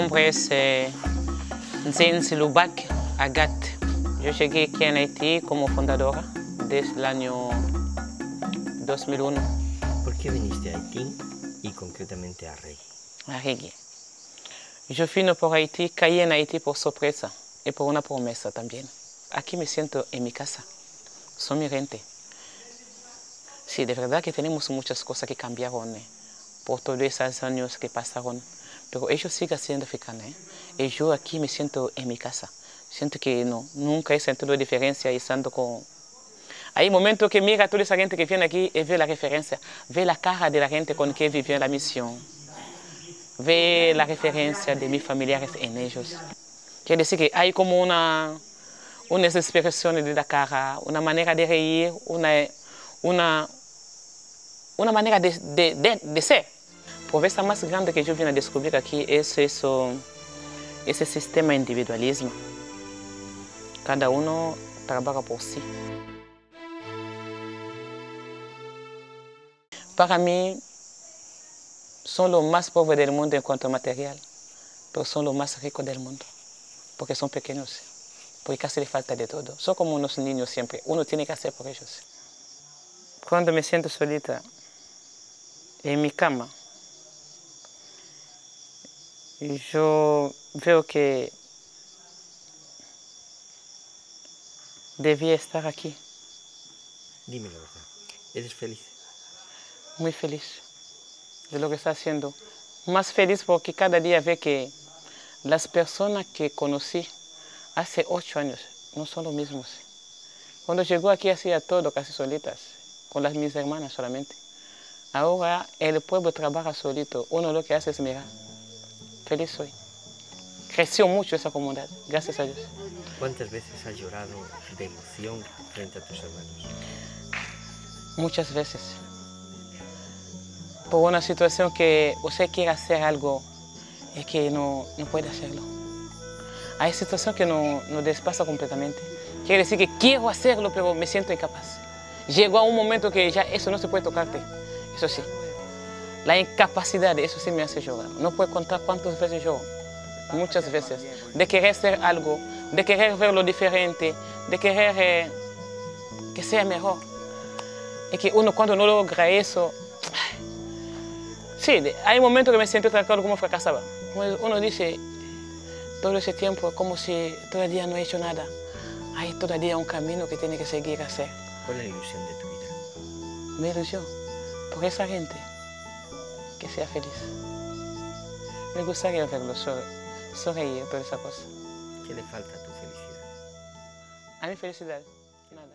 nombre es eh, Lubak Agat. Yo llegué aquí en Haití como fundadora desde el año 2001 ¿Por qué viniste a Haití y concretamente a Rey? a Reggae. Yo vine por Haití, caí en Haití por sorpresa y por una promesa también. Aquí me siento en mi casa, son mi gente. Sí, de verdad que tenemos muchas cosas que cambiaron eh, por todos esos años que pasaron, pero ellos siguen siendo africanos. eh. Y yo aquí me siento en mi casa. Siento que no, nunca he sentido diferencia estando con... Hay momentos que mira a toda esa gente que viene aquí y ve la referencia, ve la cara de la gente con que vivió la misión, ve la referencia de mis familiares en ellos. Quiere decir que hay como una, unas expresiones de la cara, una manera de reír, una, una, una manera de, de, de, de ser. Pobreza más grande que yo vine a descubrir aquí es eso, ese sistema individualismo. Cada uno trabaja por sí. Para mí, son los más pobres del mundo en cuanto a material, pero son los más ricos del mundo, porque son pequeños, porque casi les falta de todo. Son como unos niños siempre, uno tiene que hacer por ellos. Cuando me siento solita en mi cama, yo veo que debía estar aquí, Dime la verdad. ¿Eres feliz? muy feliz de lo que está haciendo. Más feliz porque cada día ve que las personas que conocí hace ocho años no son los mismos. Cuando llegó aquí hacía todo casi solitas, con las mis hermanas solamente. Ahora el pueblo trabaja solito, uno lo que hace es mirar. Feliz soy. Creció mucho esa comunidad, gracias a Dios. ¿Cuántas veces has llorado de emoción frente a tus hermanos? muchas veces. Por una situación que usted quiere hacer algo y que no, no puede hacerlo. Hay situaciones que no, nos despasa completamente. Quiere decir que quiero hacerlo, pero me siento incapaz. Llegó a un momento que ya eso no se puede tocarte. Eso sí. La incapacidad, eso sí me hace llorar. No puedo contar cuántas veces lloro. Muchas veces. De querer ser algo, de querer verlo diferente, de querer eh, que sea mejor. Es que uno cuando no logra eso, sí, hay momentos que me siento tranquilo como fracasaba. Uno uno dice, todo ese tiempo, como si todavía no he hecho nada. Hay todavía un camino que tiene que seguir a hacer. ¿Cuál es la ilusión de tu vida? Mi ilusión, por esa gente, que sea feliz. Me gustaría verlo so- sonreír por esa cosa. ¿Qué le falta a tu felicidad? A mi felicidad, nada.